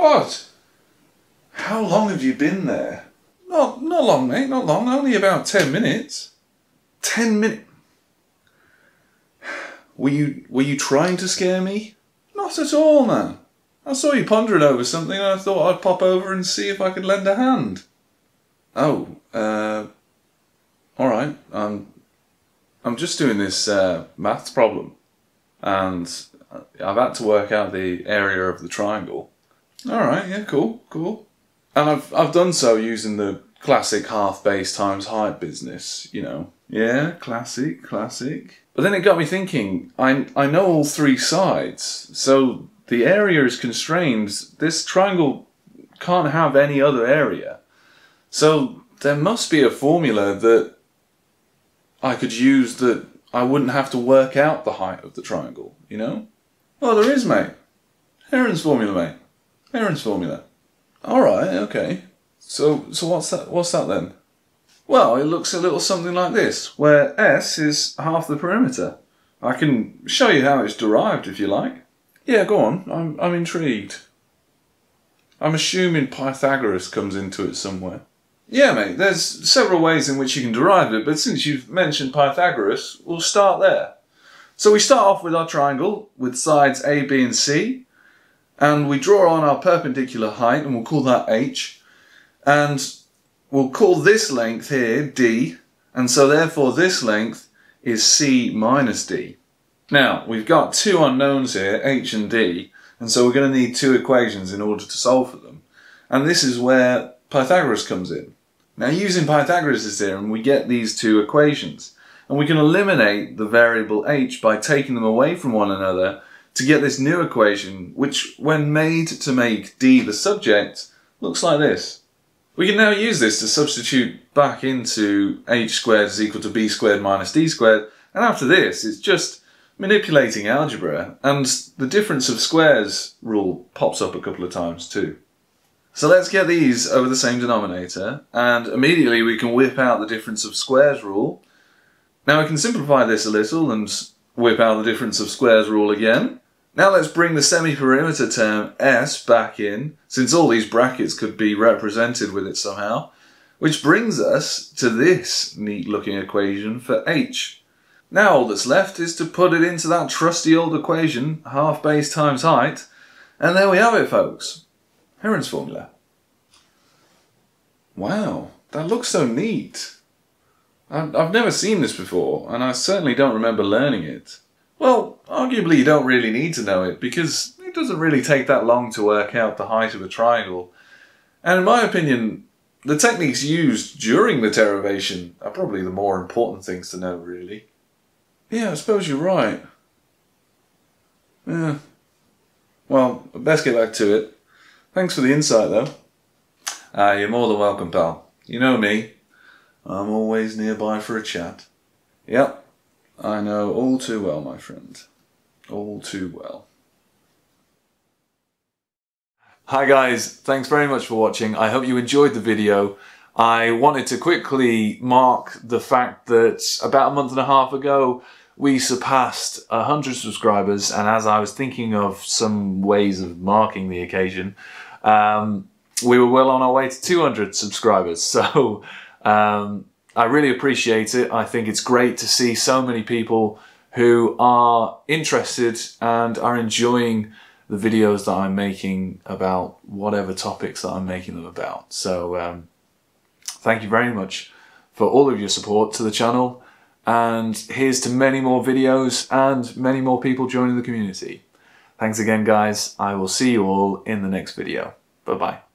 What? How long have you been there? Not, not long, mate, not long. Only about ten minutes. Ten minutes? Were you, were you trying to scare me? Not at all, man. I saw you pondering over something and I thought I'd pop over and see if I could lend a hand. Oh, uh, alright. I'm, I'm just doing this uh, maths problem and I've had to work out the area of the triangle. Alright, yeah, cool, cool. And I've, I've done so using the classic half base times height business, you know. Yeah, classic, classic. But then it got me thinking, I, I know all three sides, so the area is constrained. This triangle can't have any other area. So there must be a formula that I could use that I wouldn't have to work out the height of the triangle, you know? Well, there is, mate. Heron's formula, mate. Heron's formula. All right, okay. So, so what's that? What's that then? Well, it looks a little something like this, where S is half the perimeter. I can show you how it's derived if you like. Yeah, go on. I'm, I'm intrigued. I'm assuming Pythagoras comes into it somewhere. Yeah, mate, there's several ways in which you can derive it, but since you've mentioned Pythagoras, we'll start there. So we start off with our triangle with sides A, B and C, and we draw on our perpendicular height, and we'll call that H, and we'll call this length here D, and so therefore this length is C minus D. Now, we've got two unknowns here, h and d, and so we're going to need two equations in order to solve for them. And this is where Pythagoras comes in. Now, using Pythagoras' theorem, we get these two equations, and we can eliminate the variable h by taking them away from one another to get this new equation, which, when made to make d the subject, looks like this. We can now use this to substitute back into h squared is equal to b squared minus d squared, and after this, it's just manipulating algebra, and the difference of squares rule pops up a couple of times too. So let's get these over the same denominator, and immediately we can whip out the difference of squares rule. Now we can simplify this a little and whip out the difference of squares rule again. Now let's bring the semi-perimeter term s back in, since all these brackets could be represented with it somehow, which brings us to this neat looking equation for h. Now all that's left is to put it into that trusty old equation, half base times height, and there we have it folks. Heron's formula. Wow, that looks so neat. I've never seen this before, and I certainly don't remember learning it. Well, arguably you don't really need to know it, because it doesn't really take that long to work out the height of a triangle. And in my opinion, the techniques used during the derivation are probably the more important things to know, really. Yeah, I suppose you're right. Yeah. Well, best get back to it. Thanks for the insight, though. Ah, you're more than welcome, pal. You know me. I'm always nearby for a chat. Yep, I know all too well, my friend. All too well. Hi guys, thanks very much for watching. I hope you enjoyed the video. I wanted to quickly mark the fact that about a month and a half ago, we surpassed 100 subscribers and as I was thinking of some ways of marking the occasion, um, we were well on our way to 200 subscribers. So um, I really appreciate it. I think it's great to see so many people who are interested and are enjoying the videos that I'm making about whatever topics that I'm making them about. So um, thank you very much for all of your support to the channel and here's to many more videos and many more people joining the community. Thanks again guys, I will see you all in the next video. Bye bye.